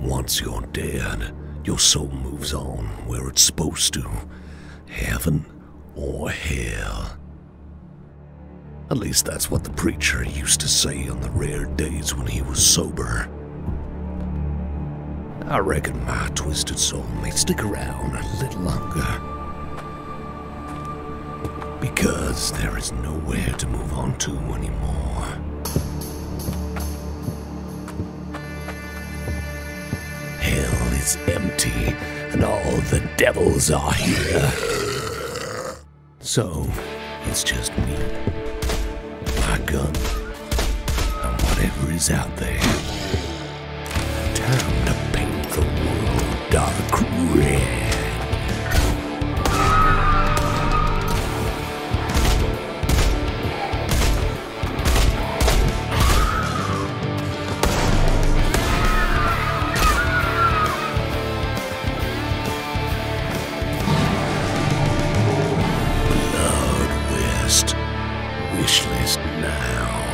Once you're dead, your soul moves on where it's supposed to heaven or hell. At least that's what the preacher used to say on the rare days when he was sober. I reckon my twisted soul may stick around a little longer. Because there is nowhere to move on to anymore. is empty, and all the devils are here. So, it's just me, my gun, and whatever is out there. Time to paint the world dark red. List now.